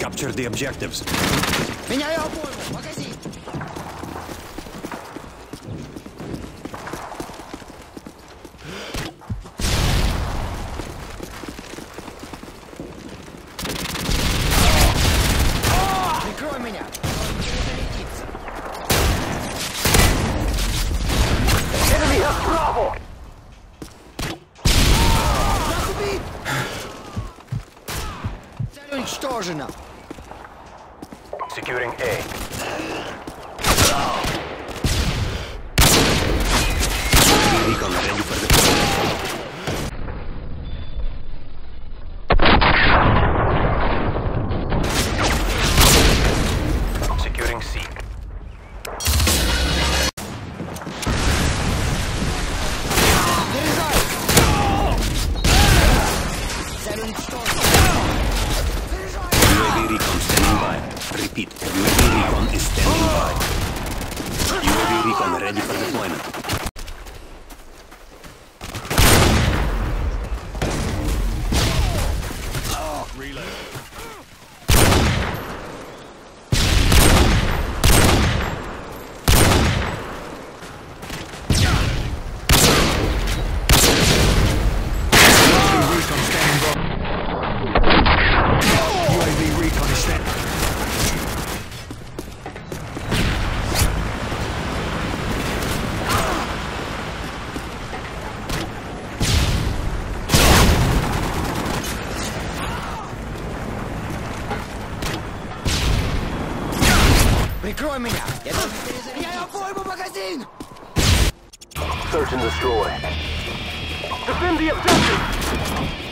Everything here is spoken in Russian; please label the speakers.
Speaker 1: Capture the objectives.
Speaker 2: Меняю обойму! Погоди! Прикрой меня!
Speaker 3: Enemy has Bravo!
Speaker 2: Нас убит! Цель уничтожена!
Speaker 3: Securing A.
Speaker 1: Repeat, Canadian recon is standing
Speaker 2: Прикрой меня! Я, я магазин!
Speaker 3: Search and destroy. Defend the objective!